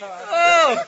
Oh!